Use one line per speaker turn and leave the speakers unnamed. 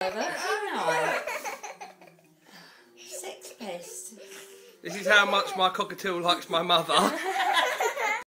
Sex pest.
This is how much my cockatoo likes my mother.